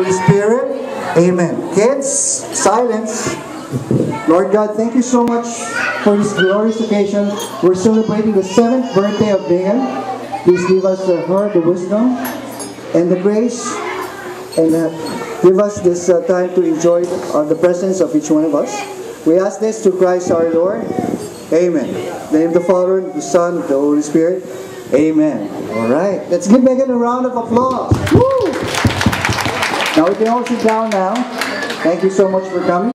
Holy Spirit. Amen. Kids, silence. Lord God, thank you so much for this glorious occasion. We're celebrating the seventh birthday of Meggan. Please give us uh, her the wisdom and the grace and uh, give us this uh, time to enjoy uh, the presence of each one of us. We ask this to Christ our Lord. Amen. The name the Father, the Son, the Holy Spirit. Amen. All right. Let's give Meggan a round of applause. Woo! Now we can all sit down now. Thank you so much for coming.